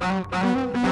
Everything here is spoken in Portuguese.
Música